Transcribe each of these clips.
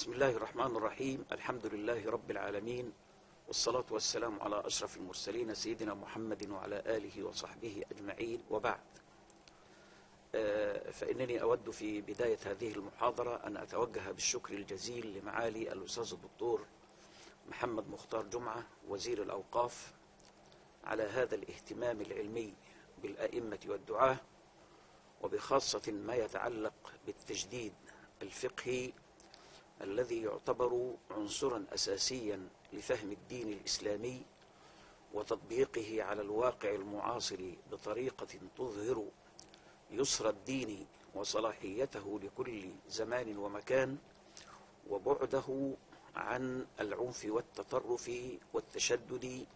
بسم الله الرحمن الرحيم الحمد لله رب العالمين والصلاة والسلام على أشرف المرسلين سيدنا محمد وعلى آله وصحبه أجمعين وبعد فإنني أود في بداية هذه المحاضرة أن أتوجه بالشكر الجزيل لمعالي الأستاذ الدكتور محمد مختار جمعة وزير الأوقاف على هذا الاهتمام العلمي بالأئمة والدعاة وبخاصة ما يتعلق بالتجديد الفقهي الذي يعتبر عنصرا أساسيا لفهم الدين الإسلامي وتطبيقه على الواقع المعاصر بطريقة تظهر يسر الدين وصلاحيته لكل زمان ومكان وبعده عن العنف والتطرف والتشدد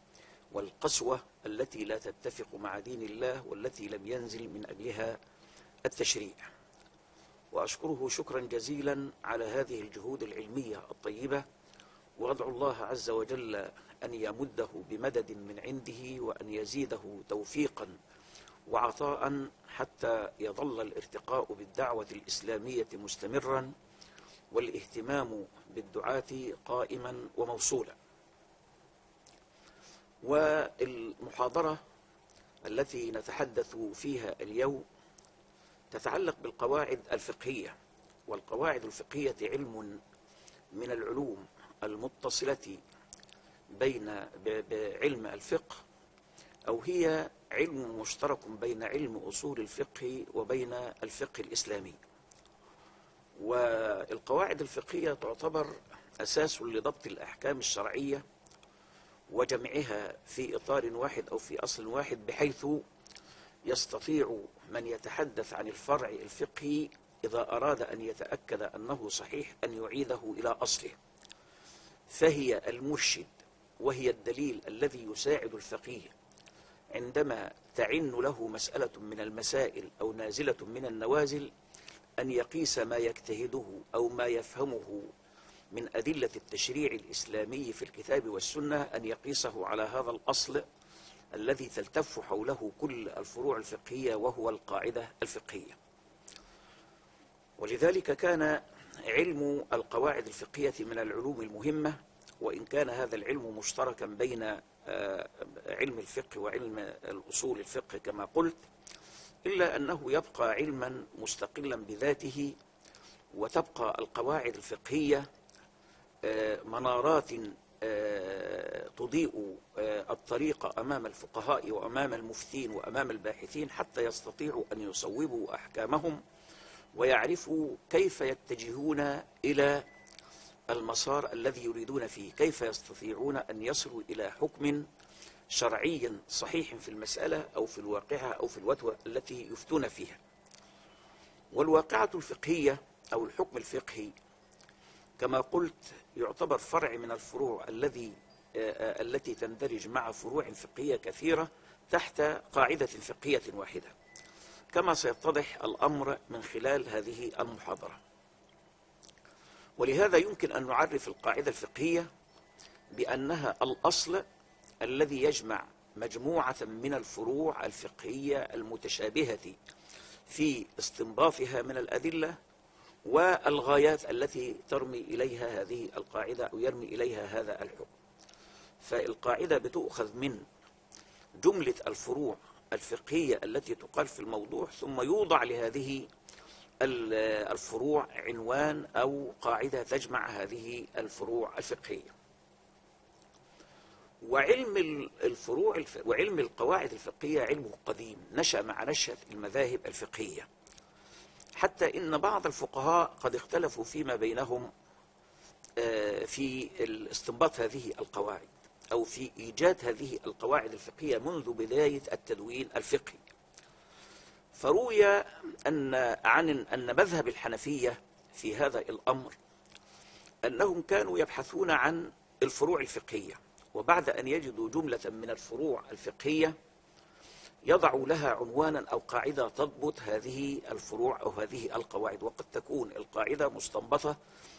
والقسوة التي لا تتفق مع دين الله والتي لم ينزل من أجلها التشريع. وأشكره شكرا جزيلا على هذه الجهود العلمية الطيبة وأدعو الله عز وجل أن يمده بمدد من عنده وأن يزيده توفيقا وعطاء حتى يظل الارتقاء بالدعوة الإسلامية مستمرا والاهتمام بالدعاة قائما وموصولا. والمحاضرة التي نتحدث فيها اليوم تتعلق بالقواعد الفقهية والقواعد الفقهية علم من العلوم المتصلة بين بعلم الفقه أو هي علم مشترك بين علم أصول الفقه وبين الفقه الإسلامي. والقواعد الفقهية تعتبر أساس لضبط الأحكام الشرعية وجمعها في إطار واحد أو في أصل واحد بحيث يستطيع من يتحدث عن الفرع الفقهي إذا أراد أن يتأكد أنه صحيح أن يعيده إلى أصله. فهي المرشد وهي الدليل الذي يساعد الفقيه. عندما تعن له مسألة من المسائل أو نازلة من النوازل أن يقيس ما يجتهده أو ما يفهمه من أدلة التشريع الإسلامي في الكتاب والسنة أن يقيسه على هذا الأصل الذي تلتف حوله كل الفروع الفقهية وهو القاعدة الفقهية. ولذلك كان علم القواعد الفقهية من العلوم المهمة وإن كان هذا العلم مشتركا بين علم الفقه وعلم الأصول الفقه كما قلت إلا أنه يبقى علما مستقلا بذاته وتبقى القواعد الفقهية منارات تضيء الطريق أمام الفقهاء وأمام المفتين وأمام الباحثين حتى يستطيعوا أن يصوبوا أحكامهم ويعرفوا كيف يتجهون إلى المسار الذي يريدون فيه كيف يستطيعون أن يصلوا إلى حكم شرعي صحيح في المسألة أو في الواقعة أو في الوتوة التي يفتون فيها. والواقعة الفقهية أو الحكم الفقهي كما قلت يعتبر فرع من الفروع الذي التي تندرج مع فروع فقهية كثيرة تحت قاعدة فقهية واحدة. كما سيتضح الأمر من خلال هذه المحاضرة. ولهذا يمكن أن نعرف القاعدة الفقهية بأنها الأصل الذي يجمع مجموعة من الفروع الفقهية المتشابهة في استنباطها من الأدلة والغايات التي ترمي إليها هذه القاعدة أو يرمي إليها هذا الحكم. فالقاعدة بتؤخذ من جملة الفروع الفقهية التي تقال في الموضوع ثم يوضع لهذه الفروع عنوان أو قاعدة تجمع هذه الفروع الفقهية. وعلم الفروع وعلم القواعد الفقهية علم قديم نشأ مع نشأة المذاهب الفقهية. حتى إن بعض الفقهاء قد اختلفوا فيما بينهم في استنباط هذه القواعد أو في إيجاد هذه القواعد الفقهية منذ بداية التدوين الفقهي. فروي أن عن أن مذهب الحنفية في هذا الأمر أنهم كانوا يبحثون عن الفروع الفقهية وبعد أن يجدوا جملة من الفروع الفقهية يضعوا لها عنوانا أو قاعدة تضبط هذه الفروع أو هذه القواعد. وقد تكون القاعدة مستنبطة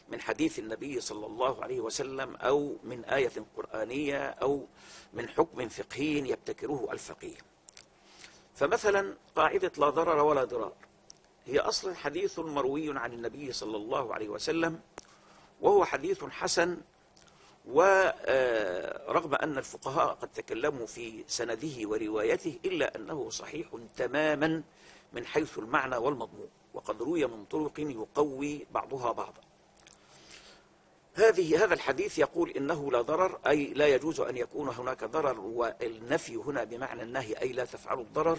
من حديث النبي صلى الله عليه وسلم أو من آية قرآنية أو من حكم فقهي يبتكره الفقيه. فمثلا قاعدة لا ضرر ولا ضرار. هي أصلا حديث مروي عن النبي صلى الله عليه وسلم وهو حديث حسن ورغم أن الفقهاء قد تكلموا في سنده وروايته إلا أنه صحيح تماما من حيث المعنى والمضمون وقد روي من طرق يقوي بعضها بعضا. هذه هذا الحديث يقول إنه لا ضرر أي لا يجوز أن يكون هناك ضرر والنفي هنا بمعنى النهي أي لا تفعلوا الضرر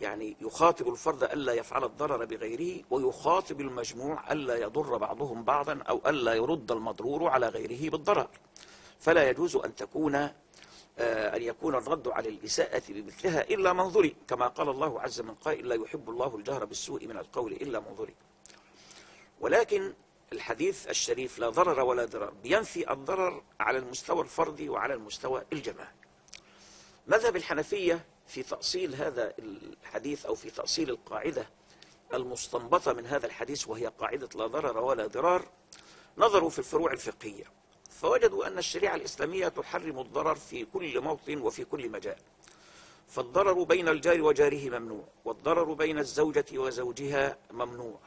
يعني يخاطب الفرد ألا يفعل الضرر بغيره ويخاطب المجموع ألا يضر بعضهم بعضا أو ألا يرد المضرور على غيره بالضرر. فلا يجوز أن تكون آه، أن يكون الرد على الإساءة بمثلها إلا من ظلم. كما قال الله عز من قائل لا يحب الله الجهر بالسوء من القول إلا من ظلم. ولكن الحديث الشريف لا ضرر ولا ضرر بينفي الضرر على المستوى الفردي وعلى المستوى الجماعي. مذهب الحنفية في تأصيل هذا الحديث أو في تأصيل القاعدة المستنبطة من هذا الحديث وهي قاعدة لا ضرر ولا ضرار نظروا في الفروع الفقهية. فوجدوا أن الشريعة الإسلامية تحرم الضرر في كل موطن وفي كل مجال. فالضرر بين الجار وجاره ممنوع والضرر بين الزوجة وزوجها ممنوع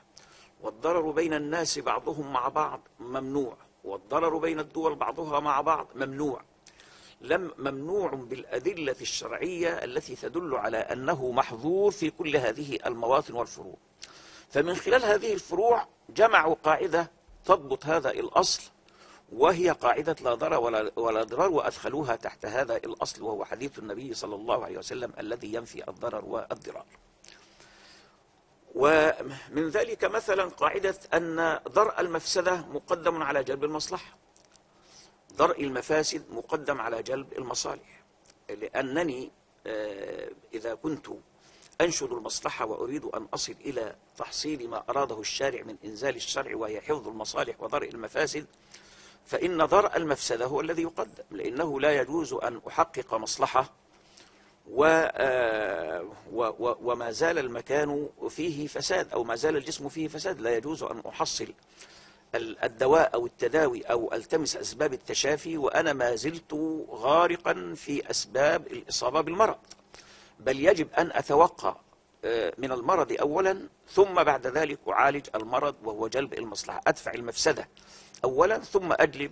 والضرر بين الناس بعضهم مع بعض ممنوع والضرر بين الدول بعضها مع بعض ممنوع. لم ممنوع بالأدلة الشرعية التي تدل على أنه محظور في كل هذه المواطن والفروع. فمن خلال هذه الفروع جمعوا قاعدة تضبط هذا الأصل وهي قاعدة لا ضرر ولا, ولا ضرار وأدخلوها تحت هذا الأصل وهو حديث النبي صلى الله عليه وسلم الذي ينفي الضرر والضرار. ومن ذلك مثلا قاعدة أن درء المفسدة مقدم على جلب المصلحة. درء المفاسد مقدم على جلب المصالح. لأنني آه، إذا كنت أنشد المصلحة وأريد أن أصل إلى تحصيل ما أراده الشارع من إنزال الشرع وهي حفظ المصالح ودرء المفاسد فإن درء المفسدة هو الذي يقدم لأنه لا يجوز أن أحقق مصلحة آه، وما زال المكان فيه فساد أو ما زال الجسم فيه فساد لا يجوز أن أحصل الدواء أو التداوي أو ألتمس أسباب التشافي وأنا ما زلت غارقا في أسباب الإصابة بالمرض. بل يجب أن أتوقع آه، من المرض أولا ثم بعد ذلك أعالج المرض وهو جلب المصلحة. أدفع المفسدة أولا ثم أجلب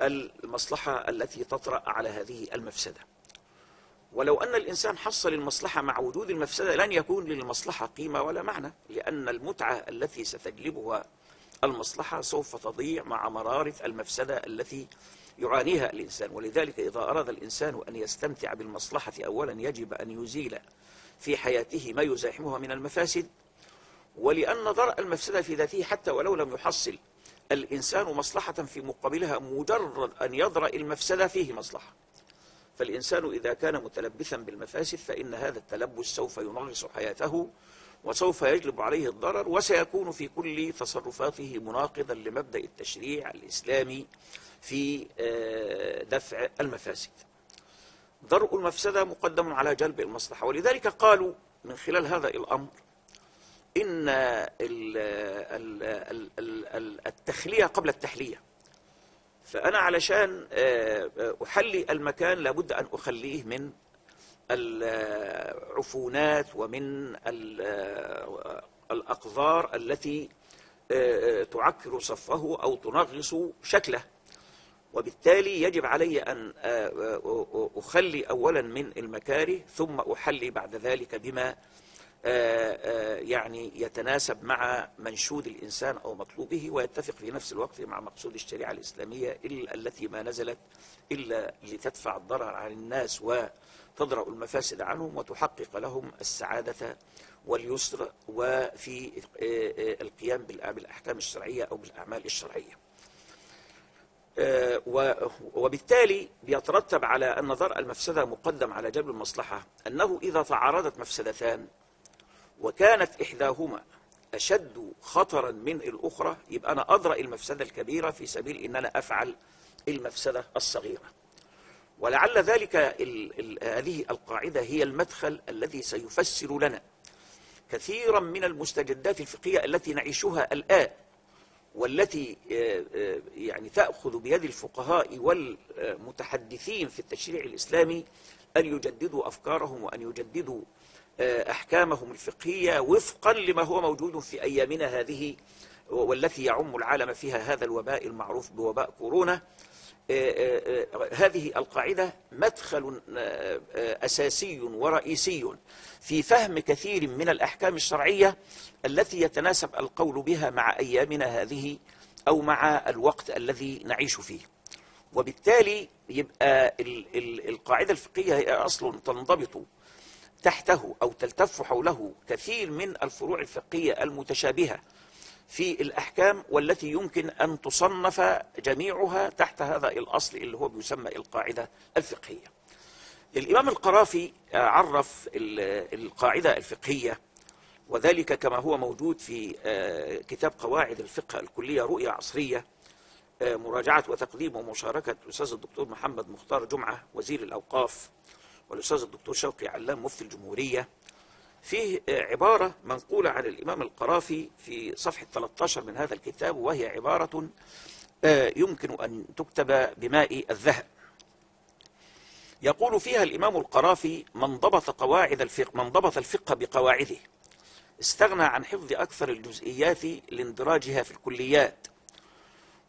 المصلحة التي تطرأ على هذه المفسدة. ولو أن الإنسان حصل المصلحة مع وجود المفسدة لن يكون للمصلحة قيمة ولا معنى لأن المتعة التي ستجلبها المصلحة سوف تضيع مع مرارة المفسدة التي يعانيها الإنسان. ولذلك إذا أراد الإنسان أن يستمتع بالمصلحة أولا يجب أن يزيل في حياته ما يزاحمها من المفاسد. ولأن ضرء المفسدة في ذاته حتى ولو لم يحصل الإنسان مصلحة في مقابلها مجرد أن يضرأ المفسدة فيه مصلحة. فالإنسان إذا كان متلبثا بالمفاسد فإن هذا التلبس سوف ينغص حياته وسوف يجلب عليه الضرر وسيكون في كل تصرفاته مناقضا لمبدأ التشريع الإسلامي في آه، دفع المفاسد. درء المفسدة مقدم على جلب المصلحة. ولذلك قالوا من خلال هذا الأمر إن التخلية قبل التحلية. فأنا علشان آه، أحلي المكان لابد أن أخليه من العفونات ومن الأقذار التي آه، تعكر صفه أو تنغص شكله. وبالتالي يجب علي أن آه، أخلي أولا من المكاره ثم أحلي بعد ذلك بما آه، يعني يتناسب مع منشود الإنسان أو مطلوبه ويتفق في نفس الوقت مع مقصود الشريعة الإسلامية التي ما نزلت إلا لتدفع الضرر عن الناس و تدرأ المفاسد عنهم وتحقق لهم السعادة واليسر وفي آه، آه، القيام بالأحكام الشرعية أو بالأعمال الشرعية. آه، وبالتالي بيترتب على أن درء المفسدة مقدم على جلب المصلحة أنه إذا تعارضت مفسدتان وكانت إحداهما أشد خطرا من الأخرى يبقى أنا أدرأ المفسدة الكبيرة في سبيل أن أنا أفعل المفسدة الصغيرة. ولعل ذلك ال ال هذه القاعدة هي المدخل الذي سيفسر لنا كثيرا من المستجدات الفقهية التي نعيشها الآن والتي آه، آه، يعني تأخذ بيد الفقهاء والمتحدثين في التشريع الإسلامي أن يجددوا أفكارهم وأن يجددوا آه، أحكامهم الفقهية وفقا لما هو موجود في أيامنا هذه والتي يعم العالم فيها هذا الوباء المعروف بوباء كورونا. هذه القاعدة مدخل أساسي ورئيسي في فهم كثير من الأحكام الشرعية التي يتناسب القول بها مع أيامنا هذه أو مع الوقت الذي نعيش فيه. وبالتالي يبقى القاعدة الفقهية هي أصل تنضبط تحته أو تلتف حوله كثير من الفروع الفقهية المتشابهة. في الأحكام والتي يمكن أن تصنف جميعها تحت هذا الأصل اللي هو بيسمى القاعدة الفقهية. الإمام القرافي عرف القاعدة الفقهية وذلك كما هو موجود في كتاب قواعد الفقه الكلية رؤية عصرية مراجعة وتقديم ومشاركة الأستاذ الدكتور محمد مختار جمعة وزير الأوقاف والأستاذ الدكتور شوقي علام مفتي الجمهورية فيه عبارة منقولة عن الإمام القرافي في صفحة 13 من هذا الكتاب وهي عبارة يمكن أن تكتب بماء الذهب. يقول فيها الإمام القرافي من ضبط قواعد الفقه من ضبط الفقه بقواعده استغنى عن حفظ أكثر الجزئيات لاندراجها في الكليات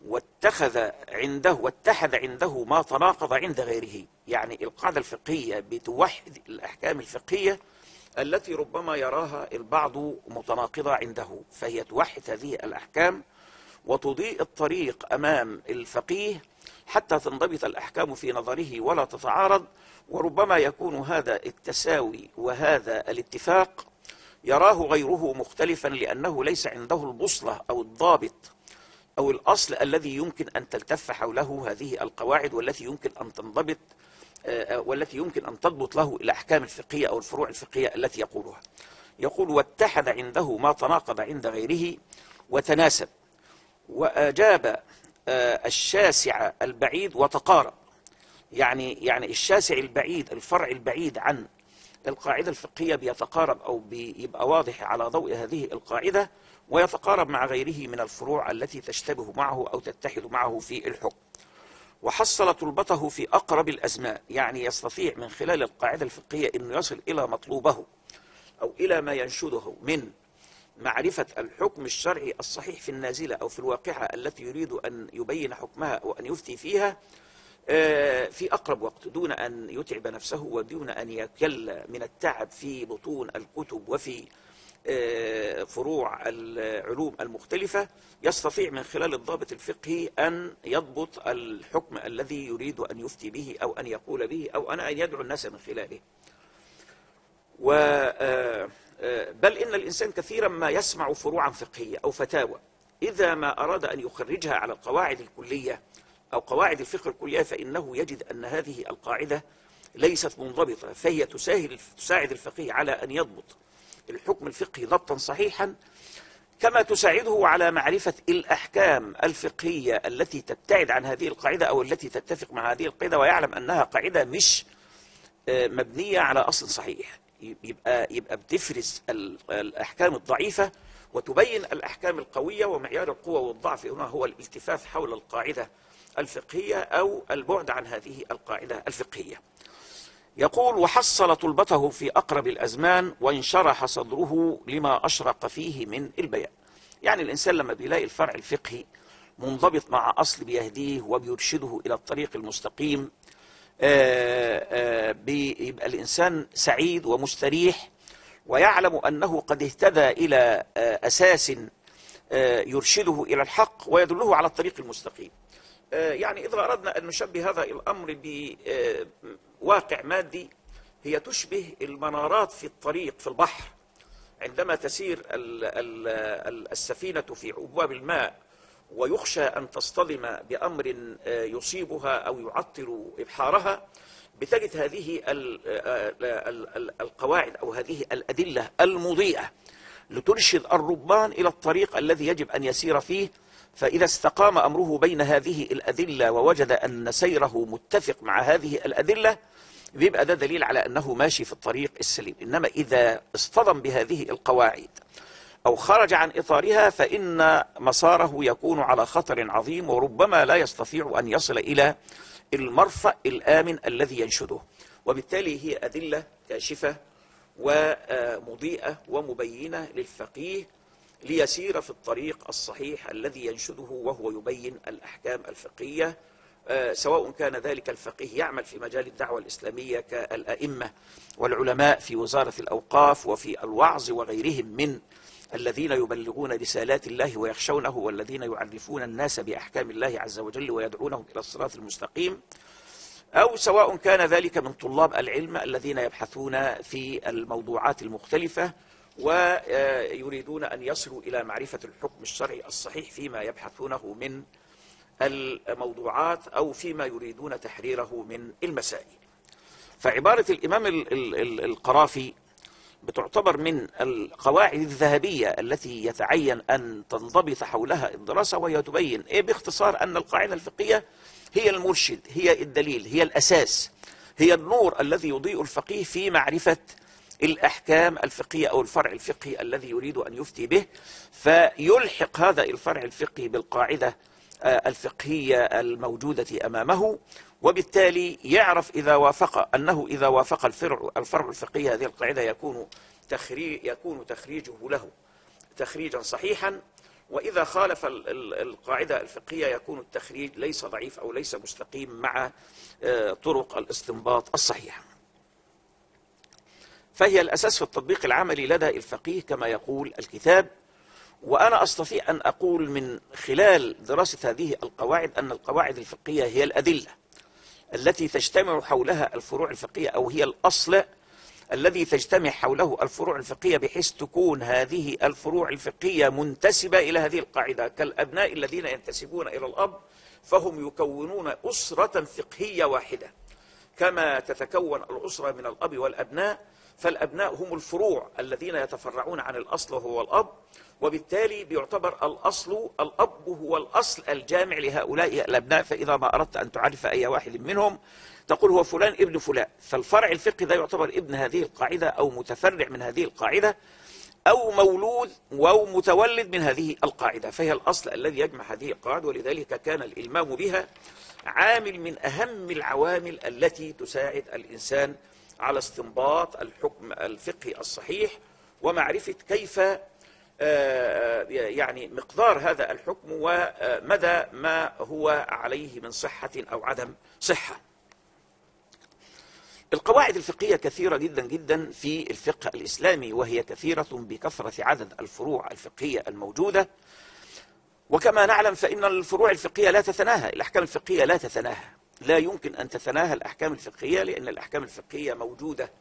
واتخذ عنده واتحد عنده ما تناقض عند غيره. يعني القاعدة الفقهية بتوحد الأحكام الفقهية التي ربما يراها البعض متناقضة عنده فهي توحد هذه الأحكام وتضيء الطريق أمام الفقيه حتى تنضبط الأحكام في نظره ولا تتعارض وربما يكون هذا التساوي وهذا الاتفاق يراه غيره مختلفا لأنه ليس عنده البصلة أو الضابط أو الأصل الذي يمكن أن تلتف حوله هذه القواعد والتي يمكن أن تنضبط والتي يمكن أن تضبط له الأحكام الفقهية أو الفروع الفقهية التي يقولها. يقول واتحد عنده ما تناقض عند غيره وتناسب وأجاب الشاسع البعيد وتقارب. يعني يعني الشاسع البعيد الفرع البعيد عن القاعدة الفقهية بيتقارب أو بيبقى واضح على ضوء هذه القاعدة ويتقارب مع غيره من الفروع التي تشتبه معه أو تتحد معه في الحكم. وحصل طلبته في أقرب الأزمان يعني يستطيع من خلال القاعدة الفقهية أنه يصل إلى مطلوبه أو إلى ما ينشده من معرفة الحكم الشرعي الصحيح في النازلة أو في الواقعة التي يريد أن يبين حكمها وأن يفتي فيها في أقرب وقت دون أن يتعب نفسه ودون أن يكل من التعب في بطون الكتب وفي فروع العلوم المختلفة يستطيع من خلال الضابط الفقهي أن يضبط الحكم الذي يريد أن يفتي به أو أن يقول به أو أن يدعو الناس من خلاله. و بل إن الإنسان كثيرا ما يسمع فروعا فقهية أو فتاوى. إذا ما أراد أن يخرجها على القواعد الكلية أو قواعد الفقه الكلية فإنه يجد أن هذه القاعدة ليست منضبطة فهي تساعد الفقيه على أن يضبط. الحكم الفقهي ضبطا صحيحا كما تساعده على معرفة الأحكام الفقهية التي تبتعد عن هذه القاعدة أو التي تتفق مع هذه القاعدة ويعلم أنها قاعدة مش مبنية على أصل صحيح. يبقى, يبقى بتفرز الأحكام الضعيفة وتبين الأحكام القوية ومعيار القوة والضعف هنا هو الالتفاف حول القاعدة الفقهية أو البعد عن هذه القاعدة الفقهية. يقول وحصل طلبته في أقرب الأزمان وانشرح صدره لما أشرق فيه من البيان. يعني الإنسان لما بيلاقي الفرع الفقهي منضبط مع أصل بيهديه وبيرشده إلى الطريق المستقيم بيبقى الإنسان سعيد ومستريح ويعلم أنه قد اهتدى إلى أساس يرشده إلى الحق ويدله على الطريق المستقيم. يعني إذا أردنا أن نشبه هذا الأمر بواقع مادي هي تشبه المنارات في الطريق في البحر. عندما تسير السفينة في أبواب الماء ويخشى أن تصطدم بأمر يصيبها أو يعطل إبحارها بتجد هذه القواعد أو هذه الأدلة المضيئة لترشد الربان إلى الطريق الذي يجب أن يسير فيه فإذا استقام أمره بين هذه الأدلة ووجد أن سيره متفق مع هذه الأدلة بيبقى ده دليل على أنه ماشي في الطريق السليم. إنما إذا اصطدم بهذه القواعد أو خرج عن إطارها فإن مساره يكون على خطر عظيم وربما لا يستطيع أن يصل إلى المرفأ الآمن الذي ينشده. وبالتالي هي أدلة كاشفة ومضيئة ومبينة للفقيه ليسير في الطريق الصحيح الذي ينشده وهو يبين الأحكام الفقهية. آه، سواء كان ذلك الفقيه يعمل في مجال الدعوة الإسلامية كالأئمة والعلماء في وزارة الأوقاف وفي الوعظ وغيرهم من الذين يبلغون رسالات الله ويخشونه والذين يعرفون الناس بأحكام الله عز وجل ويدعونهم إلى الصراط المستقيم. أو سواء كان ذلك من طلاب العلم الذين يبحثون في الموضوعات المختلفة. ويريدون أن يصلوا إلى معرفة الحكم الشرعي الصحيح فيما يبحثونه من الموضوعات أو فيما يريدون تحريره من المسائل. فعبارة الإمام القرافي بتعتبر من القواعد الذهبية التي يتعين أن تنضبط حولها الدراسة وهي تبين إيه باختصار أن القاعدة الفقهية هي المرشد هي الدليل هي الأساس هي النور الذي يضيء الفقيه في معرفة الأحكام الفقهية أو الفرع الفقهي الذي يريد أن يفتي به فيلحق هذا الفرع الفقهي بالقاعدة آه، الفقهية الموجودة أمامه وبالتالي يعرف إذا وافق أنه إذا وافق الفرع الفرع الفقهي هذه القاعدة يكون تخريج يكون تخريجه له تخريجا صحيحا. وإذا خالف القاعدة الفقهية يكون التخريج ليس ضعيف أو ليس مستقيم مع آه، طرق الاستنباط الصحيحة. فهي الأساس في التطبيق العملي لدى الفقيه كما يقول الكتاب. وأنا أستطيع أن أقول من خلال دراسة هذه القواعد أن القواعد الفقهية هي الأدلة التي تجتمع حولها الفروع الفقهية أو هي الأصل الذي تجتمع حوله الفروع الفقهية بحيث تكون هذه الفروع الفقهية منتسبة إلى هذه القاعدة. كالأبناء الذين ينتسبون إلى الأب فهم يكونون أسرة فقهية واحدة. كما تتكون الأسرة من الأب والأبناء فالأبناء هم الفروع الذين يتفرعون عن الأصل وهو الأب وبالتالي بيعتبر الأصل الأب هو الأصل الجامع لهؤلاء الأبناء فإذا ما أردت أن تعرف أي واحد منهم تقول هو فلان ابن فلان. فالفرع الفقهي ده يعتبر ابن هذه القاعدة أو متفرع من هذه القاعدة أو مولود أو متولد من هذه القاعدة فهي الأصل الذي يجمع هذه القواعد ولذلك كان الإلمام بها عامل من أهم العوامل التي تساعد الإنسان على استنباط الحكم الفقهي الصحيح ومعرفة كيف آه، يعني مقدار هذا الحكم ومدى ما هو عليه من صحة أو عدم صحة. القواعد الفقهية كثيرة جدا جدا في الفقه الإسلامي وهي كثيرة بكثرة عدد الفروع الفقهية الموجودة. وكما نعلم فإن الفروع الفقهية لا تتناهى الأحكام الفقهية لا تتناهى. لا يمكن أن تتناهى الأحكام الفقهية لأن الأحكام الفقهية موجودة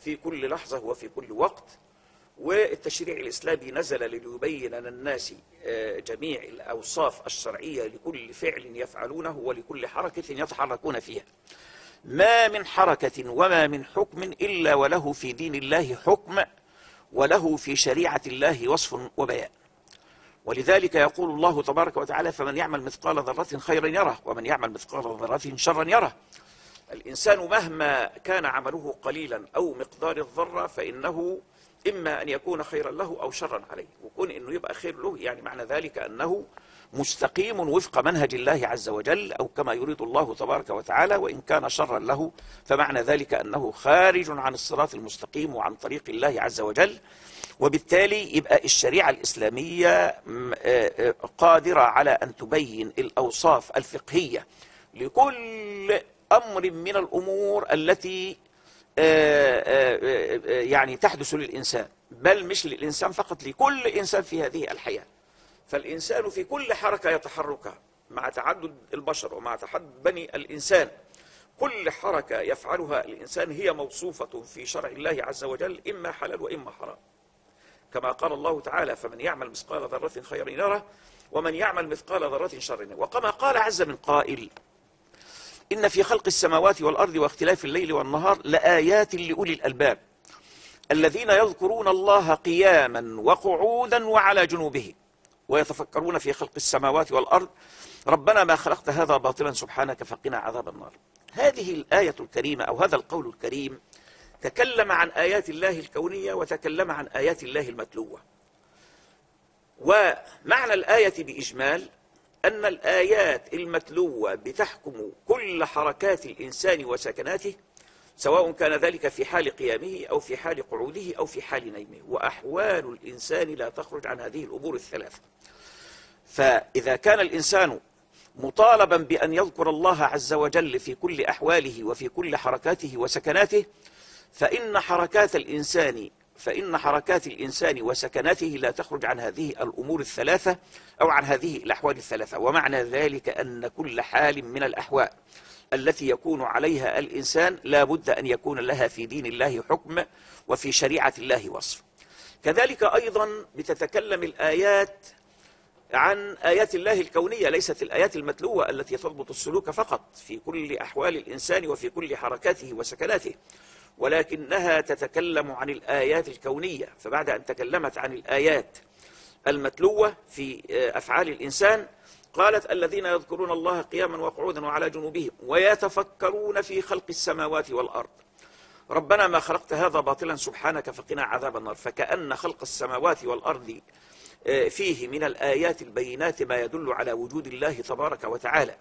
في كل لحظة وفي كل وقت والتشريع الإسلامي نزل ليبين للناس آه، جميع الأوصاف الشرعية لكل فعل يفعلونه ولكل حركة يتحركون فيها. ما من حركة وما من حكم إلا وله في دين الله حكم وله في شريعة الله وصف وبيان. ولذلك يقول الله تبارك وتعالى فمن يعمل مثقال ذرة خيرا يره ومن يعمل مثقال ذرة شرا يره. الإنسان مهما كان عمله قليلا أو مقدار الذرة فإنه إما أن يكون خيرا له أو شرا عليه. وكون أنه يبقى خير له يعني معنى ذلك أنه مستقيم وفق منهج الله عز وجل أو كما يريد الله تبارك وتعالى وإن كان شرا له فمعنى ذلك أنه خارج عن الصراط المستقيم وعن طريق الله عز وجل. وبالتالي يبقى الشريعة الإسلامية آه، آه، قادرة على أن تبين الأوصاف الفقهية لكل أمر من الأمور التي آه، يعني تحدث للإنسان. بل مش للإنسان فقط لكل إنسان في هذه الحياة. فالإنسان في كل حركة يتحركها مع تعدد البشر ومع تعدد بني الإنسان. كل حركة يفعلها الإنسان هي موصوفة في شرع الله عز وجل إما حلال وإما حرام. كما قال الله تعالى فمن يعمل مثقال ذرة خيرا يره ومن يعمل مثقال ذرة شر يره. وكما قال عز من قائل إن في خلق السماوات والأرض واختلاف الليل والنهار لآيات لأولي الألباب الذين يذكرون الله قياما وقعودا وعلى جنوبهم. ويتفكرون في خلق السماوات والأرض. ربنا ما خلقت هذا باطلا سبحانك فقنا عذاب النار. هذه الآية الكريمة أو هذا القول الكريم تكلم عن آيات الله الكونية وتكلم عن آيات الله المتلوة. ومعنى الآية بإجمال أن الآيات المتلوة بتحكم كل حركات الإنسان وسكناته سواء كان ذلك في حال قيامه أو في حال قعوده أو في حال نيمه. وأحوال الإنسان لا تخرج عن هذه الأمور الثلاثة. فإذا كان الإنسان مطالبا بأن يذكر الله عز وجل في كل أحواله وفي كل حركاته وسكناته فإن حركات الإنسان فإن حركات الإنسان وسكناته لا تخرج عن هذه الأمور الثلاثة أو عن هذه الأحوال الثلاثة. ومعنى ذلك أن كل حال من الأحوال. التي يكون عليها الإنسان لا بد أن يكون لها في دين الله حكم وفي شريعة الله وصف. كذلك أيضا بتتكلم الآيات عن آيات الله الكونية ليست الآيات المتلوة التي تضبط السلوك فقط في كل أحوال الإنسان وفي كل حركاته وسكناته ولكنها تتكلم عن الآيات الكونية. فبعد أن تكلمت عن الآيات المتلوة في أفعال الإنسان قالت الذين يذكرون الله قياما وقعودا وعلى جنوبهم ويتفكرون في خلق السماوات والأرض. ربنا ما خلقت هذا باطلا سبحانك فقنا عذاب النار. فكأن خلق السماوات والأرض فيه من الآيات البينات ما يدل على وجود الله تبارك وتعالى.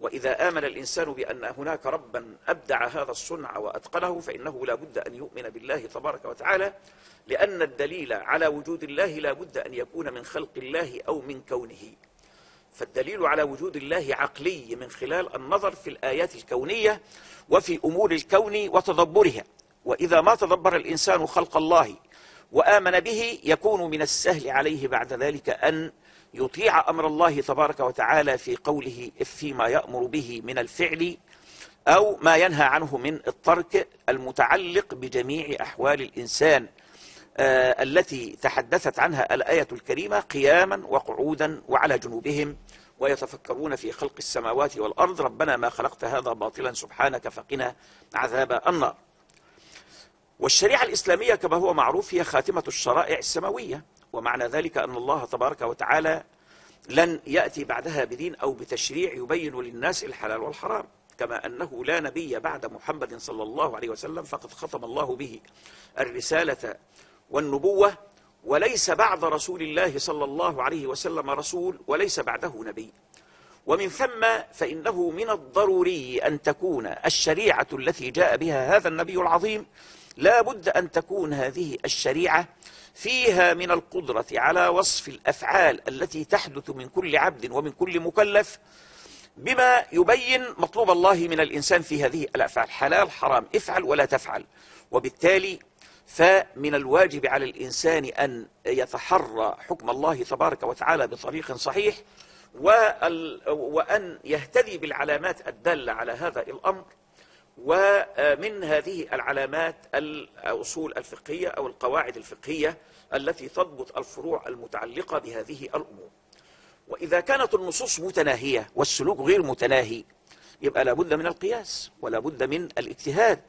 وإذا آمن الإنسان بأن هناك ربا أبدع هذا الصنع وأتقنه فإنه لا بد أن يؤمن بالله تبارك وتعالى لأن الدليل على وجود الله لا بد أن يكون من خلق الله أو من كونه. فالدليل على وجود الله عقلي من خلال النظر في الآيات الكونية وفي أمور الكون وتدبرها. وإذا ما تدبر الإنسان خلق الله وآمن به يكون من السهل عليه بعد ذلك أن يطيع أمر الله تبارك وتعالى في قوله فيما يأمر به من الفعل أو ما ينهى عنه من الترك المتعلق بجميع أحوال الإنسان. التي تحدثت عنها الآية الكريمة قياما وقعودا وعلى جنوبهم ويتفكرون في خلق السماوات والأرض. ربنا ما خلقت هذا باطلا سبحانك فقنا عذاب النار. والشريعة الإسلامية كما هو معروف هي خاتمة الشرائع السماوية ومعنى ذلك أن الله تبارك وتعالى لن يأتي بعدها بدين أو بتشريع يبين للناس الحلال والحرام كما أنه لا نبي بعد محمد صلى الله عليه وسلم فقد ختم الله به الرسالة والنبوة وليس بعد رسول الله صلى الله عليه وسلم رسول وليس بعده نبي. ومن ثم فإنه من الضروري أن تكون الشريعة التي جاء بها هذا النبي العظيم لا بد أن تكون هذه الشريعة فيها من القدرة على وصف الأفعال التي تحدث من كل عبد ومن كل مكلف بما يبين مطلوب الله من الإنسان في هذه الأفعال. حلال حرام افعل ولا تفعل. وبالتالي فمن الواجب على الإنسان أن يتحرى حكم الله تبارك وتعالى بطريق صحيح وأن يهتدي بالعلامات الدالة على هذا الأمر ومن هذه العلامات الأصول الفقهية أو القواعد الفقهية التي تضبط الفروع المتعلقة بهذه الأمور. وإذا كانت النصوص متناهية والسلوك غير متناهي يبقى لابد من القياس ولا بد من الإجتهاد.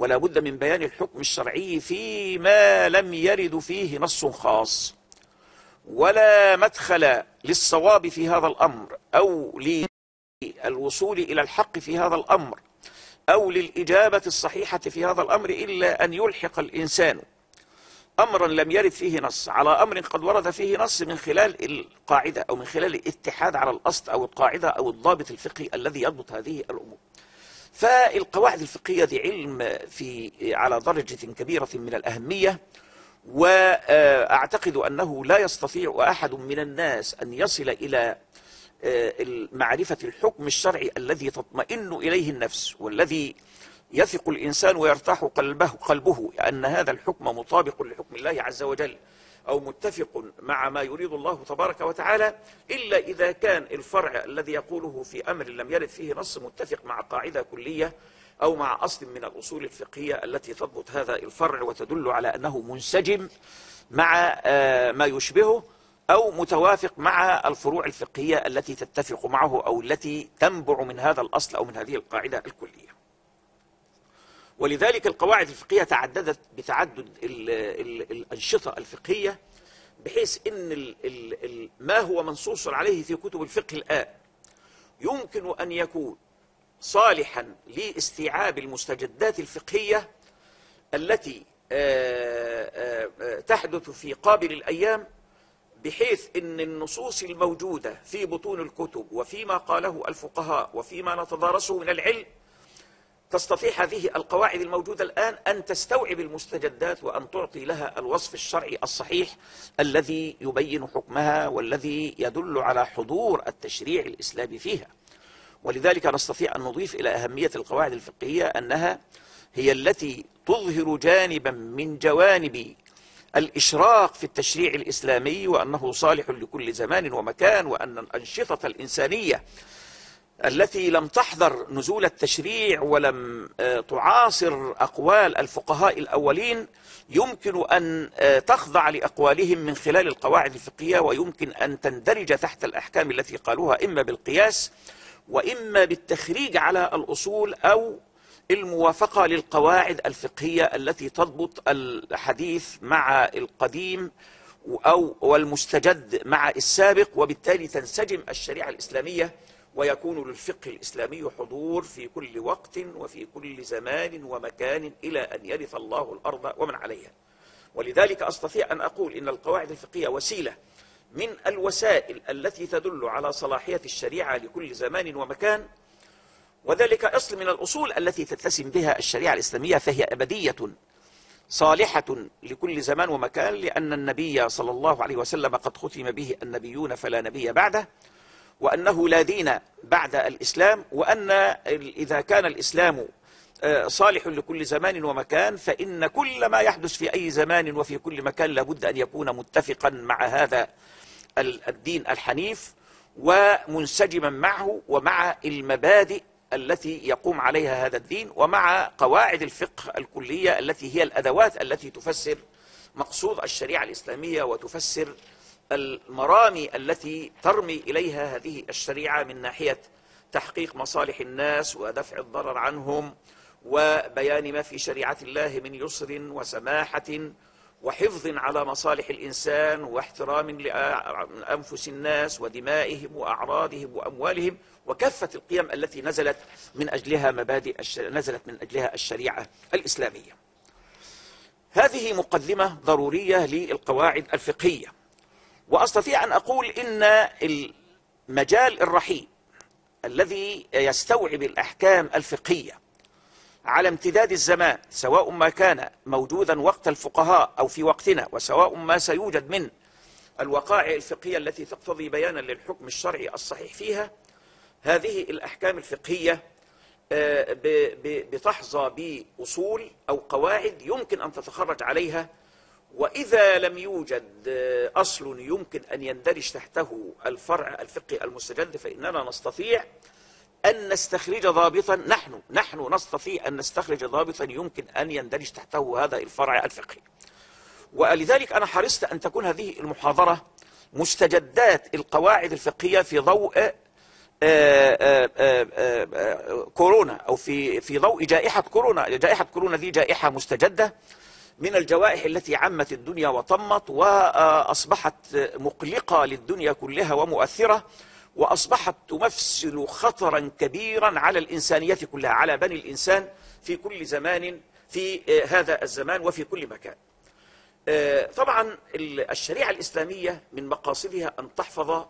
ولا بد من بيان الحكم الشرعي فيما لم يرد فيه نص خاص. ولا مدخل للصواب في هذا الأمر أو للوصول إلى الحق في هذا الأمر أو للإجابة الصحيحة في هذا الأمر إلا أن يلحق الإنسان. أمرا لم يرد فيه نص على أمر قد ورد فيه نص من خلال القاعدة أو من خلال الاتحاد على الأصل أو القاعدة أو الضابط الفقهي الذي يضبط هذه الأمور. فالقواعد الفقهية دي علم في على درجة كبيرة من الأهمية وأعتقد أنه لا يستطيع أحد من الناس أن يصل إلى معرفة الحكم الشرعي الذي تطمئن إليه النفس والذي يثق الإنسان ويرتاح قلبه, قلبه أن هذا الحكم مطابق لحكم الله عز وجل. أو متفق مع ما يريد الله تبارك وتعالى إلا إذا كان الفرع الذي يقوله في أمر لم يرد فيه نص متفق مع قاعدة كلية أو مع أصل من الأصول الفقهية التي تضبط هذا الفرع وتدل على أنه منسجم مع ما يشبهه أو متوافق مع الفروع الفقهية التي تتفق معه أو التي تنبع من هذا الأصل أو من هذه القاعدة الكلية. ولذلك القواعد الفقهية تعددت بتعدد ال ال الأنشطة الفقهية بحيث أن ال ال ما هو منصوص عليه في كتب الفقه الآن يمكن أن يكون صالحا لاستيعاب المستجدات الفقهية التي تحدث في قابل الأيام بحيث إن النصوص الموجودة في بطون الكتب وفيما قاله الفقهاء وفيما نتدارسه من العلم تستطيع هذه القواعد الموجودة الآن أن تستوعب المستجدات وأن تعطي لها الوصف الشرعي الصحيح الذي يبين حكمها والذي يدل على حضور التشريع الإسلامي فيها. ولذلك نستطيع أن نضيف إلى أهمية القواعد الفقهية أنها هي التي تظهر جانبا من جوانب الإشراق في التشريع الإسلامي وأنه صالح لكل زمان ومكان وأن الأنشطة الإنسانية التي لم تحضر نزول التشريع ولم آه، تعاصر أقوال الفقهاء الأولين يمكن أن آه، تخضع لأقوالهم من خلال القواعد الفقهية ويمكن أن تندرج تحت الأحكام التي قالوها إما بالقياس وإما بالتخريج على الأصول أو الموافقة للقواعد الفقهية التي تضبط الحديث مع القديم أو والمستجد مع السابق وبالتالي تنسجم الشريعة الإسلامية ويكون للفقه الإسلامي حضور في كل وقت وفي كل زمان ومكان إلى أن يرث الله الأرض ومن عليها. ولذلك أستطيع أن أقول إن القواعد الفقهية وسيلة من الوسائل التي تدل على صلاحية الشريعة لكل زمان ومكان وذلك أصل من الأصول التي تتسم بها الشريعة الإسلامية فهي أبدية صالحة لكل زمان ومكان لأن النبي صلى الله عليه وسلم قد ختم به النبيون فلا نبي بعده. وأنه لا دين بعد الإسلام وأن إذا كان الإسلام آه، صالح لكل زمان ومكان فإن كل ما يحدث في أي زمان وفي كل مكان لابد أن يكون متفقا مع هذا الدين الحنيف ومنسجما معه ومع المبادئ التي يقوم عليها هذا الدين ومع قواعد الفقه الكلية التي هي الأدوات التي تفسر مقصود الشريعة الإسلامية وتفسر المرامي التي ترمي إليها هذه الشريعة من ناحية تحقيق مصالح الناس ودفع الضرر عنهم وبيان ما في شريعة الله من يسر وسماحة وحفظ على مصالح الإنسان واحترام لأنفس الناس ودمائهم وأعراضهم وأموالهم وكافة القيم التي نزلت من أجلها مبادئ نزلت من أجلها الشريعة الإسلامية. هذه مقدمة ضرورية للقواعد الفقهية. وأستطيع أن أقول إن المجال الرحيم الذي يستوعب الأحكام الفقهية على امتداد الزمان سواء ما كان موجودا وقت الفقهاء أو في وقتنا وسواء ما سيوجد من الوقائع الفقهية التي تقتضي بيانا للحكم الشرعي الصحيح فيها هذه الأحكام الفقهية آه، بتحظى بأصول أو قواعد يمكن أن تتخرج عليها وإذا لم يوجد آه، أصل يمكن أن يندرج تحته الفرع الفقهي المستجد فإننا نستطيع أن نستخرج ضابطا. نحن نحن نستطيع أن نستخرج ضابطا يمكن أن يندرج تحته هذا الفرع الفقهي. ولذلك أنا حرصت أن تكون هذه المحاضرة مستجدات القواعد الفقهية في ضوء آآ آآ آآ كورونا أو في في ضوء جائحة كورونا جائحة كورونا دي جائحة مستجدة. من الجوائح التي عمت الدنيا وطمت وأصبحت مقلقة للدنيا كلها ومؤثرة وأصبحت تمثل خطرا كبيرا على الإنسانية كلها على بني الإنسان في كل زمان في هذا الزمان وفي كل مكان. طبعا الشريعة الإسلامية من مقاصدها أن تحفظ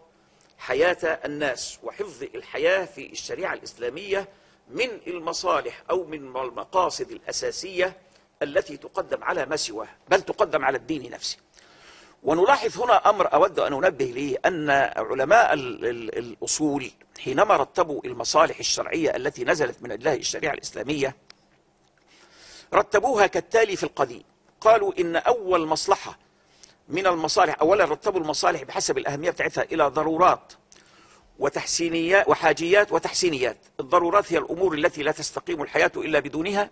حياة الناس وحفظ الحياة في الشريعة الإسلامية من المصالح أو من المقاصد الأساسية التي تقدم على ما سواه بل تقدم على الدين نفسه. ونلاحظ هنا أمر أود أن أنبه ليه أن علماء الأصول حينما رتبوا المصالح الشرعية التي نزلت من أجلها الشريعة الإسلامية رتبوها كالتالي في القديم. قالوا إن أول مصلحة من المصالح أولا رتبوا المصالح بحسب الأهمية بتاعتها إلى ضرورات وتحسينيات وحاجيات وتحسينيات. الضرورات هي الأمور التي لا تستقيم الحياة إلا بدونها.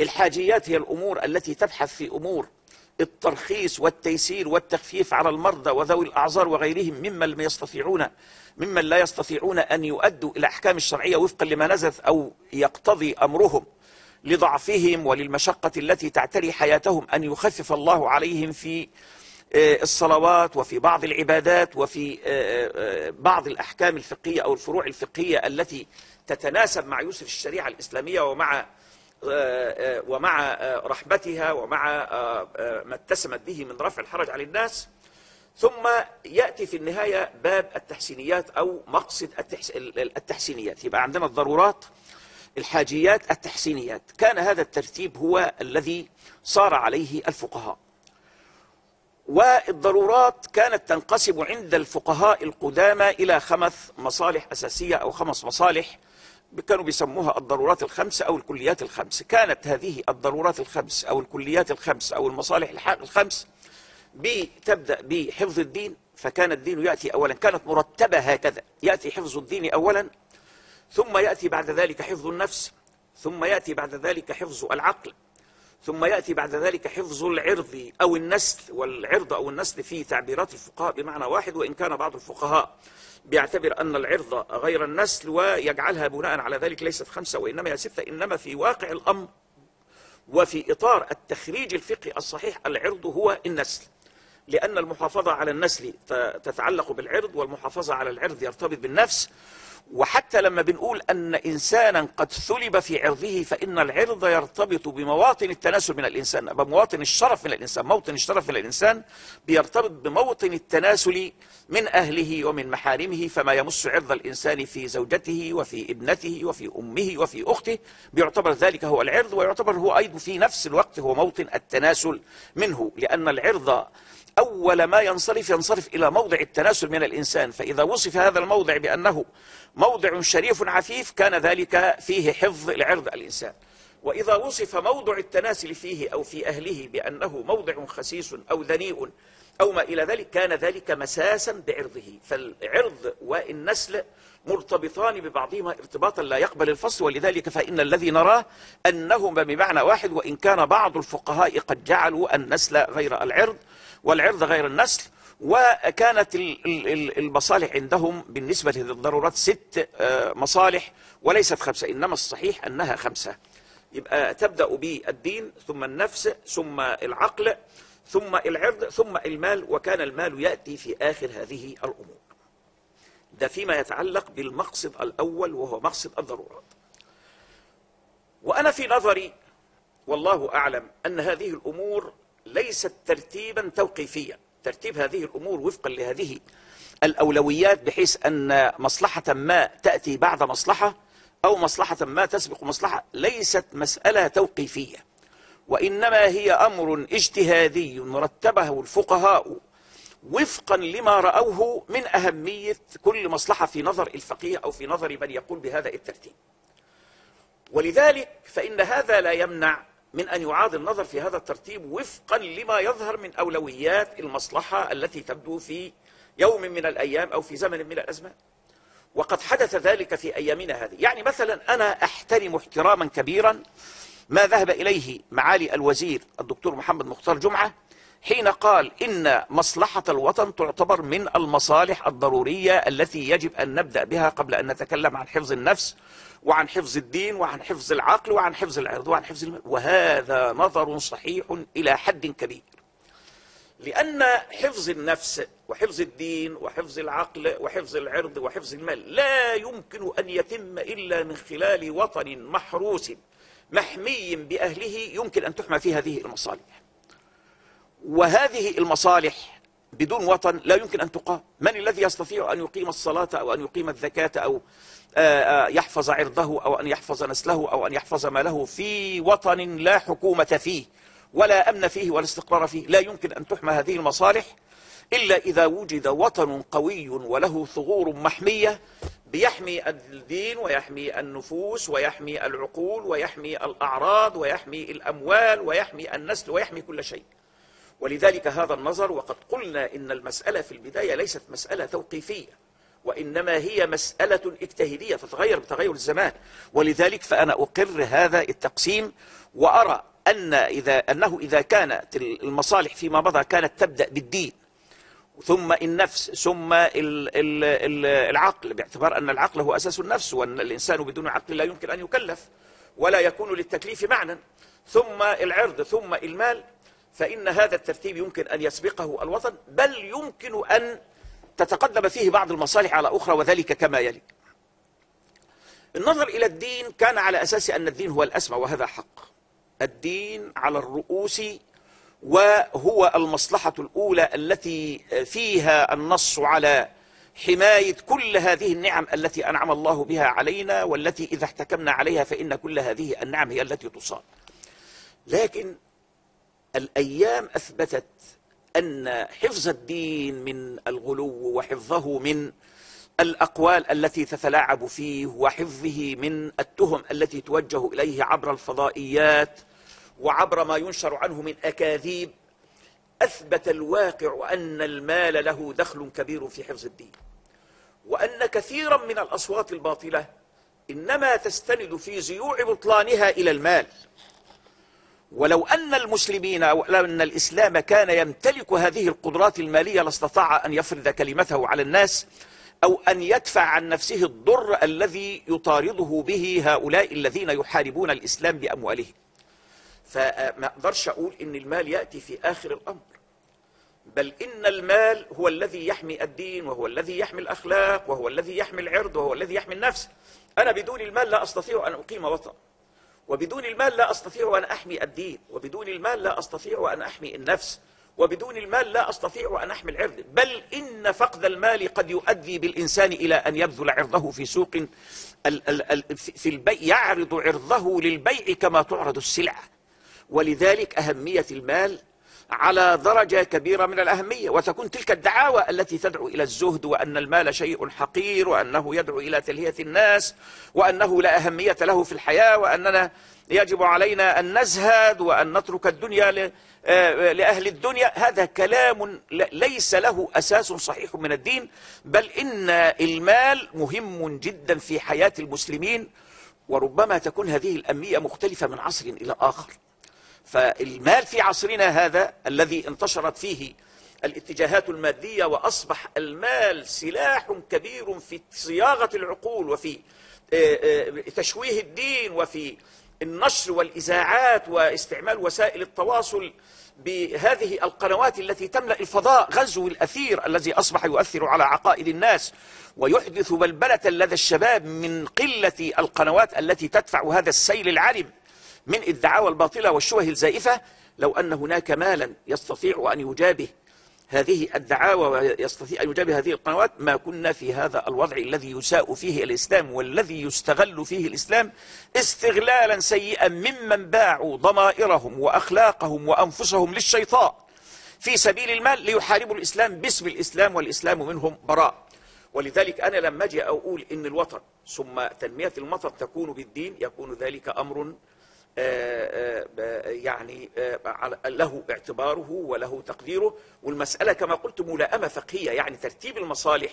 الحاجيات هي الأمور التي تبحث في أمور الترخيص والتيسير والتخفيف على المرضى وذوي الأعذار وغيرهم ممن لا يستطيعون ممن لا يستطيعون أن يؤدوا إلى أحكام الشرعية وفقا لما نزلت أو يقتضي أمرهم لضعفهم وللمشقة التي تعتري حياتهم أن يخفف الله عليهم في آه، الصلوات وفي بعض العبادات وفي آه، آه، بعض الأحكام الفقهية أو الفروع الفقهية التي تتناسب مع يسر الشريعة الإسلامية ومع ومع رحمتها ومع ما اتسمت به من رفع الحرج عن الناس ثم يأتي في النهاية باب التحسينيات أو مقصد التحسينيات. يبقى عندنا الضرورات الحاجيات التحسينيات. كان هذا الترتيب هو الذي صار عليه الفقهاء. والضرورات كانت تنقسم عند الفقهاء القدامى إلى خمس مصالح أساسية أو خمس مصالح كانوا بيسموها الضرورات الخمس أو الكليات الخمس. كانت هذه الضرورات الخمس أو الكليات الخمس أو المصالح الخمس بتبدأ بحفظ الدين فكان الدين يأتي أولا. كانت مرتبة هكذا. يأتي حفظ الدين أولا ثم يأتي بعد ذلك حفظ النفس ثم يأتي بعد ذلك حفظ العقل. ثم يأتي بعد ذلك حفظ العرض أو النسل والعرض أو النسل في تعبيرات الفقهاء بمعنى واحد وإن كان بعض الفقهاء بيعتبر أن العرض غير النسل ويجعلها بناء على ذلك ليست خمسة وإنما هي ستة إنما في واقع الأمر وفي إطار التخريج الفقهي الصحيح العرض هو النسل. لأن المحافظة على النسل تتعلق بالعرض والمحافظة على العرض يرتبط بالنفس وحتى لما بنقول أن إنسانا قد ثلب في عرضه فإن العرض يرتبط بمواطن التناسل من الإنسان بمواطن الشرف من الإنسان موطن الشرف من الإنسان بيرتبط بموطن التناسل من أهله ومن محارمه فما يمس عرض الإنسان في زوجته وفي ابنته وفي أمه وفي أخته بيعتبر ذلك هو العرض ويعتبر هو أيضا في نفس الوقت هو موطن التناسل منه. لأن العرض أول ما ينصرف ينصرف إلى موضع التناسل من الإنسان فإذا وصف هذا الموضع بأنه موضع شريف عفيف كان ذلك فيه حفظ لعرض الإنسان. وإذا وصف موضع التناسل فيه أو في أهله بأنه موضع خسيس أو ذنيء أو ما إلى ذلك كان ذلك مساسا بعرضه. فالعرض والنسل مرتبطان ببعضهما ارتباطا لا يقبل الفصل. ولذلك فإن الذي نراه أنهما بمعنى واحد وإن كان بعض الفقهاء قد جعلوا النسل غير العرض والعرض غير النسل وكانت المصالح عندهم بالنسبة للضرورات ست آه، مصالح وليست خمسة إنما الصحيح أنها خمسة. يبقى تبدأ بالدين ثم النفس ثم العقل ثم العرض ثم المال وكان المال يأتي في آخر هذه الأمور. ده فيما يتعلق بالمقصد الأول وهو مقصد الضرورات. وأنا في نظري والله أعلم أن هذه الأمور ليست ترتيبا توقيفيا. ترتيب هذه الأمور وفقا لهذه الأولويات بحيث أن مصلحة ما تأتي بعد مصلحة أو مصلحة ما تسبق مصلحة ليست مسألة توقيفية وإنما هي أمر اجتهادي رتبه الفقهاء وفقا لما رأوه من أهمية كل مصلحة في نظر الفقيه أو في نظر من يقول بهذا الترتيب. ولذلك فإن هذا لا يمنع من أن يعاد النظر في هذا الترتيب وفقا لما يظهر من أولويات المصلحة التي تبدو في يوم من الأيام أو في زمن من الأزمان. وقد حدث ذلك في أيامنا هذه. يعني مثلا أنا أحترم احتراما كبيرا ما ذهب إليه معالي الوزير الدكتور محمد مختار جمعة حين قال إن مصلحة الوطن تعتبر من المصالح الضرورية التي يجب أن نبدأ بها قبل أن نتكلم عن حفظ النفس وعن حفظ الدين وعن حفظ العقل وعن حفظ العرض وعن حفظ المال وهذا نظر صحيح إلى حد كبير. لأن حفظ النفس وحفظ الدين وحفظ العقل وحفظ العرض وحفظ المال لا يمكن أن يتم إلا من خلال وطن محروس محمي بأهله يمكن أن تحمى فيه هذه المصالح. وهذه المصالح بدون وطن لا يمكن أن تقام. من الذي يستطيع أن يقيم الصلاة أو أن يقيم الزكاة أو يحفظ عرضه أو أن يحفظ نسله أو أن يحفظ ماله في وطن لا حكومة فيه ولا أمن فيه ولا استقرار فيه. لا يمكن أن تحمى هذه المصالح إلا إذا وجد وطن قوي وله ثغور محمية بيحمي الدين ويحمي النفوس ويحمي العقول ويحمي الأعراض ويحمي الأموال ويحمي النسل ويحمي كل شيء. ولذلك هذا النظر وقد قلنا إن المسألة في البداية ليست مسألة توقيفية. وإنما هي مسألة اجتهادية تتغير بتغير الزمان. ولذلك فأنا أقر هذا التقسيم وأرى أن إذا أنه إذا كانت المصالح فيما مضى كانت تبدأ بالدين ثم النفس ثم العقل باعتبار أن العقل هو أساس النفس وأن الإنسان بدون عقل لا يمكن أن يكلف ولا يكون للتكليف معنى ثم العرض ثم المال فإن هذا الترتيب يمكن أن يسبقه الوطن بل يمكن أن تتقدم فيه بعض المصالح على أخرى وذلك كما يلي. النظر إلى الدين كان على أساس أن الدين هو الأسمى وهذا حق. الدين على الرؤوس وهو المصلحة الأولى التي فيها النص على حماية كل هذه النعم التي أنعم الله بها علينا والتي إذا احتكمنا عليها فإن كل هذه النعم هي التي تصاب لكن الأيام أثبتت أن حفظ الدين من الغلو وحفظه من الأقوال التي تتلاعب فيه وحفظه من التهم التي توجه إليه عبر الفضائيات وعبر ما ينشر عنه من أكاذيب أثبت الواقع أن المال له دخل كبير في حفظ الدين. وأن كثيرا من الأصوات الباطلة إنما تستند في زيوع بطلانها إلى المال. ولو أن المسلمين أو أن الإسلام كان يمتلك هذه القدرات المالية لاستطاع أن يفرض كلمته على الناس أو أن يدفع عن نفسه الضر الذي يطارده به هؤلاء الذين يحاربون الإسلام بأموالهم. فما أقدرش أقول إن المال يأتي في آخر الأمر. بل إن المال هو الذي يحمي الدين وهو الذي يحمي الأخلاق وهو الذي يحمي العرض وهو الذي يحمي النفس. أنا بدون المال لا أستطيع أن أقيم وطن وبدون المال لا أستطيع أن أحمي الدين وبدون المال لا أستطيع أن أحمي النفس وبدون المال لا أستطيع أن أحمي العرض. بل إن فقد المال قد يؤدي بالإنسان إلى أن يبذل عرضه في سوق في البيع يعرض عرضه للبيع كما تعرض السلعة. ولذلك أهمية المال على درجة كبيرة من الأهمية وتكون تلك الدعاوى التي تدعو إلى الزهد وأن المال شيء حقير وأنه يدعو إلى تلهية الناس وأنه لا أهمية له في الحياة وأننا يجب علينا أن نزهد وأن نترك الدنيا آه، لأهل الدنيا. هذا كلام ليس له أساس صحيح من الدين بل إن المال مهم جدا في حياة المسلمين وربما تكون هذه الأمية مختلفة من عصر إلى آخر. فالمال في عصرنا هذا الذي انتشرت فيه الاتجاهات المادية وأصبح المال سلاح كبير في صياغة العقول وفي آه، آه، تشويه الدين وفي النشر والإذاعات واستعمال وسائل التواصل بهذه القنوات التي تملأ الفضاء غزو الأثير الذي أصبح يؤثر على عقائد الناس ويحدث بلبلة لدى الشباب من قلة القنوات التي تدفع هذا السيل العرب من الدعاوى الباطلة والشبه الزائفة لو أن هناك مالا يستطيع أن يجابه هذه الدعاوى ويستطيع أن يجابه هذه القنوات ما كنا في هذا الوضع الذي يساء فيه الإسلام والذي يستغل فيه الإسلام استغلالا سيئا ممن باعوا ضمائرهم وأخلاقهم وأنفسهم للشيطان في سبيل المال ليحاربوا الإسلام باسم الإسلام والإسلام منهم براء. ولذلك أنا لما أجي أقول إن الوطن ثم تنمية المطر تكون بالدين يكون ذلك أمر يعني آه، له اعتباره وله تقديره. والمسألة كما قلت ملائمة فقهية يعني ترتيب المصالح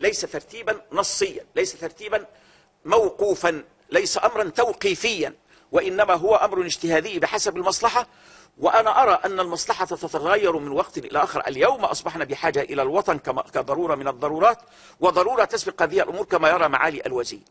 ليس ترتيبا نصيا ليس ترتيبا موقوفا ليس أمرا توقيفيا وإنما هو أمر اجتهادي بحسب المصلحة. وأنا أرى أن المصلحة تتغير من وقت إلى آخر. اليوم أصبحنا بحاجة إلى الوطن كضرورة من الضرورات وضرورة تسبق هذه الأمور كما يرى معالي الوزير.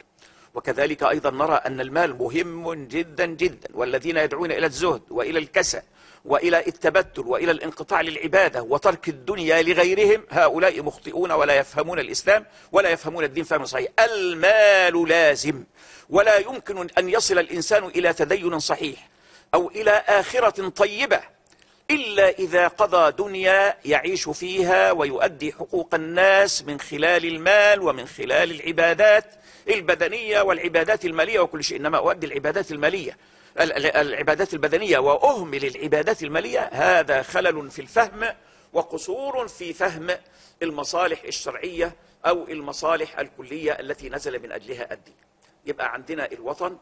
وكذلك أيضا نرى أن المال مهم جدا جدا والذين يدعون إلى الزهد وإلى الكسل وإلى التبتل وإلى الانقطاع للعبادة وترك الدنيا لغيرهم هؤلاء مخطئون ولا يفهمون الإسلام ولا يفهمون الدين فهم صحيح. المال لازم ولا يمكن أن يصل الإنسان إلى تدين صحيح أو إلى آخرة طيبة إلا إذا قضى دنيا يعيش فيها ويؤدي حقوق الناس من خلال المال ومن خلال العبادات. البدنية والعبادات المالية وكل شيء إنما أؤدي العبادات المالية. العبادات البدنية وأهمل العبادات المالية هذا خلل في الفهم وقصور في فهم المصالح الشرعية أو المصالح الكلية التي نزل من أجلها الدين. يبقى عندنا الوطن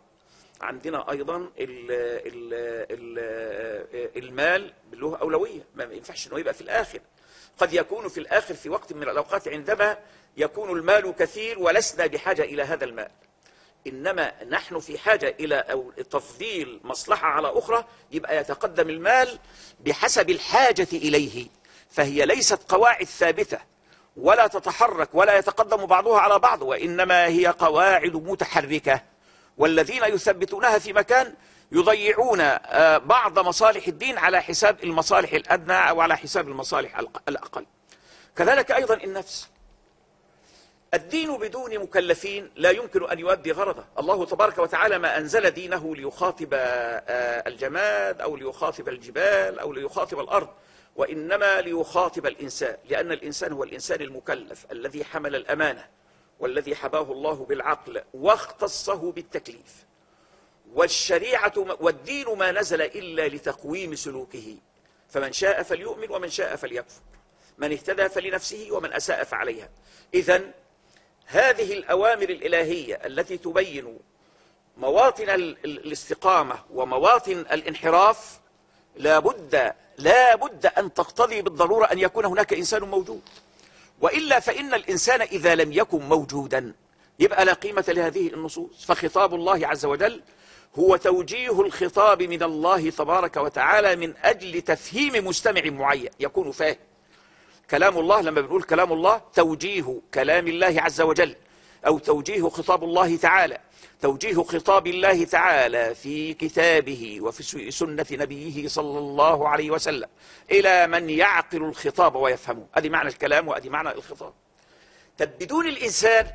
عندنا أيضا ال ال ال المال له أولوية. ما ينفعش أنه يبقى في الآخر. قد يكون في الآخر في وقت من الأوقات عندما يكون المال كثير ولسنا بحاجة إلى هذا المال. إنما نحن في حاجة إلى أو تفضيل مصلحة على أخرى يبقى يتقدم المال بحسب الحاجة إليه. فهي ليست قواعد ثابتة ولا تتحرك ولا يتقدم بعضها على بعض وإنما هي قواعد متحركة. والذين يثبتونها في مكان يضيعون آه، بعض مصالح الدين على حساب المصالح الأدنى أو على حساب المصالح الأقل. كذلك أيضا النفس. الدين بدون مكلفين لا يمكن أن يؤدي غرضه. الله تبارك وتعالى ما أنزل دينه ليخاطب آه، الجماد أو ليخاطب الجبال أو ليخاطب الأرض وإنما ليخاطب الإنسان لأن الإنسان هو الإنسان المكلف الذي حمل الأمانة والذي حباه الله بالعقل واختصه بالتكليف. والشريعة والدين ما نزل إلا لتقويم سلوكه. فمن شاء فليؤمن ومن شاء فليكفر. من اهتدى فلنفسه ومن أساء فعليها. إذا هذه الأوامر الإلهية التي تبين مواطن الاستقامة ومواطن الانحراف لا بد لا بد أن تقتضي بالضرورة أن يكون هناك إنسان موجود. وإلا فإن الإنسان إذا لم يكن موجودا يبقى لا قيمة لهذه النصوص. فخطاب الله عز وجل هو توجيه الخطاب من الله تبارك وتعالى من أجل تفهيم مستمع معين يكون فاهم. كلام الله لما بنقول كلام الله توجيه كلام الله عز وجل أو توجيه خطاب الله تعالى. توجيه خطاب الله تعالى في كتابه وفي سنة نبيه صلى الله عليه وسلم إلى من يعقل الخطاب ويفهمه هذه معنى الكلام وهذه معنى الخطاب. طب بدون الإنسان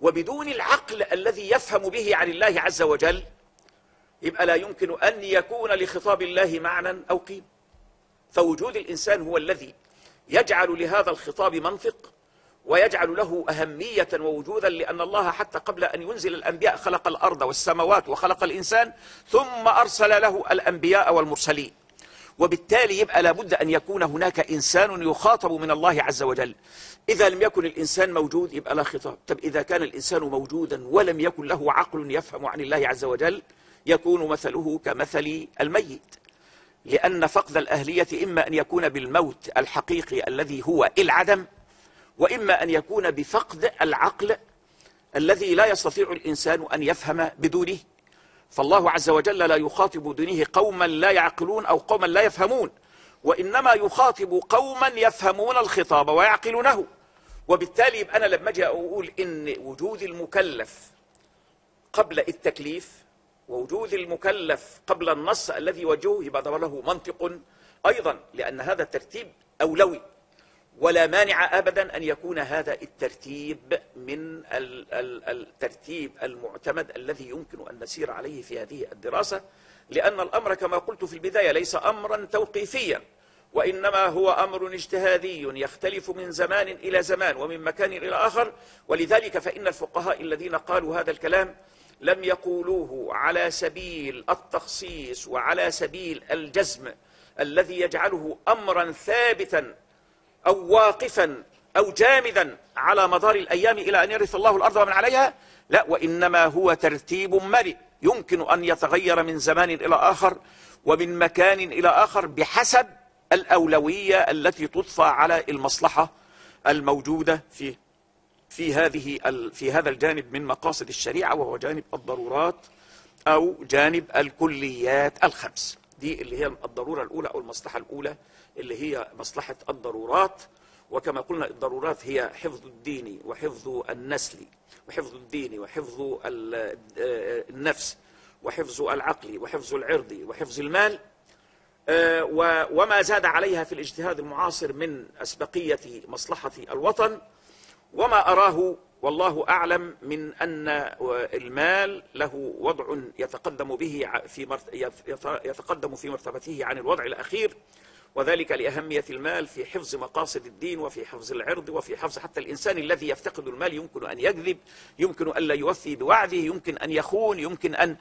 وبدون العقل الذي يفهم به عن الله عز وجل يبقى لا يمكن أن يكون لخطاب الله معنى أو قيمة فوجود الإنسان هو الذي يجعل لهذا الخطاب منطق ويجعل له أهمية ووجودا لأن الله حتى قبل أن ينزل الأنبياء خلق الأرض والسماوات وخلق الإنسان ثم أرسل له الأنبياء والمرسلين. وبالتالي يبقى لابد أن يكون هناك إنسان يخاطب من الله عز وجل. إذا لم يكن الإنسان موجود يبقى لا خطاب. طب إذا كان الإنسان موجودا ولم يكن له عقل يفهم عن الله عز وجل يكون مثله كمثل الميت. لأن فقد الأهلية إما أن يكون بالموت الحقيقي الذي هو العدم وإما أن يكون بفقد العقل الذي لا يستطيع الإنسان أن يفهم بدونه. فالله عز وجل لا يخاطب بدونه قوما لا يعقلون أو قوما لا يفهمون وإنما يخاطب قوما يفهمون الخطاب ويعقلونه. وبالتالي أنا لما أجي أقول إن وجود المكلف قبل التكليف ووجود المكلف قبل النص الذي وجهه يبقى له منطق أيضا لأن هذا الترتيب أولوي. ولا مانع أبدا أن يكون هذا الترتيب من الترتيب المعتمد الذي يمكن أن نسير عليه في هذه الدراسة لأن الأمر كما قلت في البداية ليس أمرا توقيفيا وإنما هو أمر اجتهادي يختلف من زمان إلى زمان ومن مكان إلى آخر. ولذلك فإن الفقهاء الذين قالوا هذا الكلام لم يقولوه على سبيل التخصيص وعلى سبيل الجزم الذي يجعله أمرا ثابتا أو واقفا أو جامدا على مدار الأيام إلى أن يرث الله الأرض ومن عليها؟ لا وإنما هو ترتيب مرئ يمكن أن يتغير من زمان إلى آخر ومن مكان إلى آخر بحسب الأولوية التي تضفى على المصلحة الموجودة في في هذه في هذا الجانب من مقاصد الشريعة وهو جانب الضرورات أو جانب الكليات الخمس. دي اللي هي الضرورة الأولى أو المصلحة الأولى اللي هي مصلحة الضرورات. وكما قلنا الضرورات هي حفظ الدين وحفظ النسل وحفظ الدين وحفظ النفس وحفظ العقل وحفظ العرض وحفظ المال. آه، وما زاد عليها في الاجتهاد المعاصر من أسبقية مصلحة الوطن وما أراه والله أعلم من أن المال له وضع يتقدم به في يتقدم في مرتبته عن الوضع الأخير وذلك لأهمية المال في حفظ مقاصد الدين وفي حفظ العرض وفي حفظ حتى الإنسان الذي يفتقد المال. يمكن أن يكذب يمكن أن لا يوفي بوعده يمكن أن يخون يمكن أن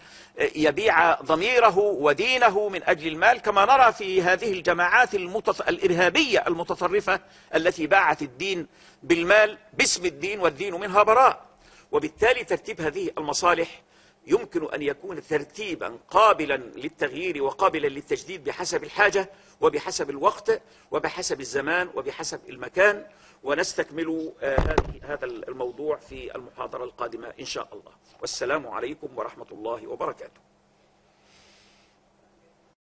يبيع ضميره ودينه من أجل المال. كما نرى في هذه الجماعات المتط... الإرهابية المتطرفة التي باعت الدين بالمال باسم الدين والدين منها براء. وبالتالي ترتيب هذه المصالح يمكن أن يكون ترتيبا قابلا للتغيير وقابلا للتجديد بحسب الحاجة وبحسب الوقت وبحسب الزمان وبحسب المكان ونستكمل آه، هذا الموضوع في المحاضرة القادمة إن شاء الله. والسلام عليكم ورحمة الله وبركاته.